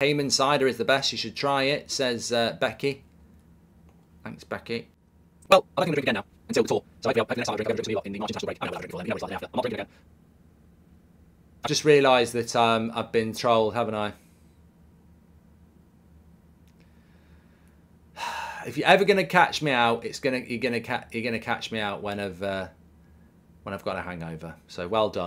Caymen cider is the best. You should try it, says uh, Becky. Thanks, Becky. Well, I'm not going to drink again now until the tour. So hopefully, hopefully next time I drink, I'm going to me in the March International break. I know I'll drink before then. You know, it's like after. I'm not drinking again. I just realised that um, I've been trolled, haven't I? If you're ever going to catch me out, it's gonna you're gonna ca- you're gonna catch me out when I've uh, when I've got a hangover. So well done.